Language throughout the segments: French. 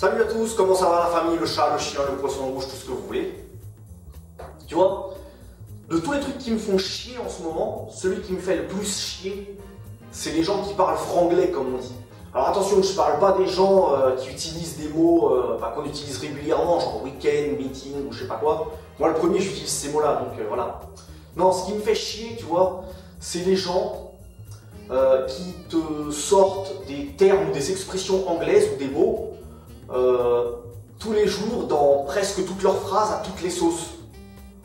Salut à tous, comment ça va la famille, le chat, le chien, le poisson rouge, tout ce que vous voulez. Tu vois, de tous les trucs qui me font chier en ce moment, celui qui me fait le plus chier, c'est les gens qui parlent franglais comme on dit. Alors attention, je parle pas des gens euh, qui utilisent des mots euh, bah, qu'on utilise régulièrement, genre week-end, meeting ou je sais pas quoi. Moi le premier j'utilise ces mots-là, donc euh, voilà. Non, ce qui me fait chier, tu vois, c'est les gens qui te sortent des termes ou des expressions anglaises ou des mots tous les jours dans presque toutes leurs phrases à toutes les sauces.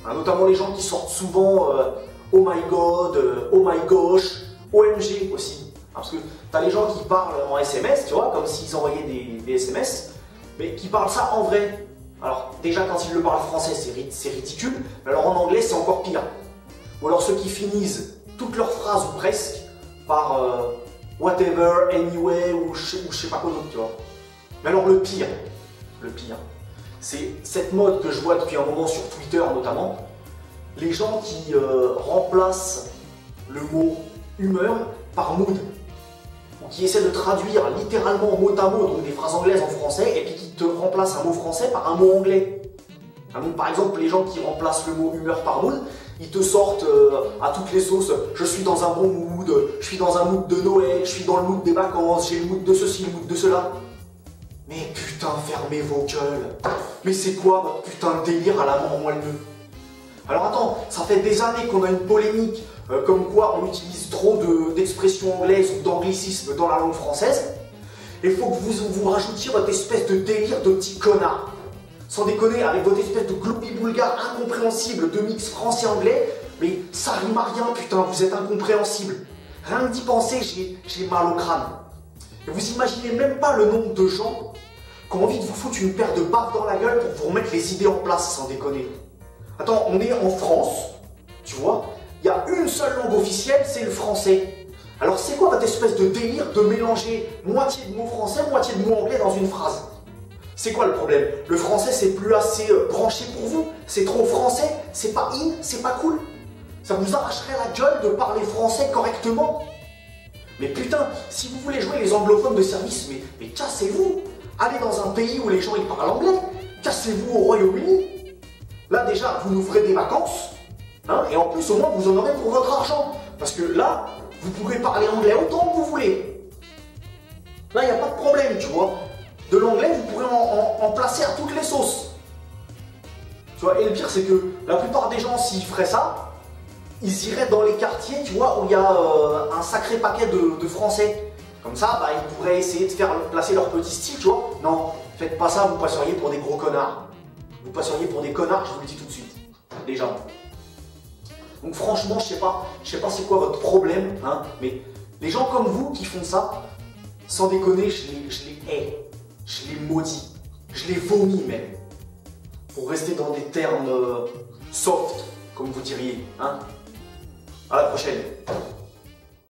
Hein, notamment les gens qui sortent souvent Oh my god, Oh my gosh, OMG aussi. Parce que tu as les gens qui parlent en SMS, tu vois, comme s'ils envoyaient des, SMS, mais qui parlent ça en vrai. Alors déjà quand ils le parlent français c'est ridicule, mais alors en anglais c'est encore pire. Ou alors ceux qui finissent toutes leurs phrases ou presque par euh, whatever, anyway ou je, sais pas quoi d'autre, tu vois. Mais alors le pire, le pire, c'est cette mode que je vois depuis un moment sur Twitter notamment, les gens qui euh, remplacent le mot humeur par mood qui essaie de traduire littéralement mot à mot donc des phrases anglaises en français et puis qui te remplace un mot français par un mot anglais. Hein, par exemple, les gens qui remplacent le mot humeur par mood, ils te sortent euh, à toutes les sauces je suis dans un bon mood, je suis dans un mood de Noël, je suis dans le mood des vacances, j'ai le mood de ceci, le mood de cela. Mais putain, fermez vos gueules. Mais c'est quoi votre putain de délire à la mort moelleux? Alors attends, ça fait des années qu'on a une polémique euh, comme quoi on utilise trop d'expressions anglaises ou d'anglicismes dans la langue française, il faut que vous vous rajoutiez votre espèce de délire de petit connard. Sans déconner, avec votre espèce de gloubi boulgare incompréhensible de mix français-anglais, mais ça rime à rien, putain, vous êtes incompréhensible. Rien que d'y penser, j'ai mal au crâne. Vous imaginez même pas le nombre de gens qui ont envie de vous foutre une paire de baffes dans la gueule pour vous remettre les idées en place, sans déconner. Attends, on est en France, tu vois, il y a une seule langue officielle, c'est le français. Alors c'est quoi votre espèce de délire de mélanger moitié de mots français, moitié de mots anglais dans une phrase? C'est quoi le problème? Le français c'est plus assez euh, branché pour vous? C'est trop français? C'est pas in? C'est pas cool? Ça vous arracherait la gueule de parler français correctement? Mais putain, si vous voulez jouer les anglophones de service, mais, mais cassez-vous Allez dans un pays où les gens ils parlent anglais Cassez-vous au Royaume-Uni Là déjà, vous nous ferez des vacances Hein, et en plus, au moins, vous en aurez pour votre argent. Parce que là, vous pourrez parler anglais autant que vous voulez. Là, il n'y a pas de problème, tu vois. De l'anglais, vous pourrez en, placer à toutes les sauces. Tu vois, et le pire, c'est que la plupart des gens, s'ils feraient ça, ils iraient dans les quartiers, tu vois, où il y a euh, un sacré paquet de, français. Comme ça, bah, ils pourraient essayer de faire placer leur petit style, tu vois. Non, faites pas ça, vous passeriez pour des gros connards. Vous passeriez pour des connards, je vous le dis tout de suite. Déjà. Donc franchement, je sais pas, je sais pas c'est quoi votre problème, hein, mais les gens comme vous qui font ça, sans déconner, je les, je les hais, je les maudis, je les vomis même. Pour rester dans des termes euh, soft, comme vous diriez, hein? À la prochaine.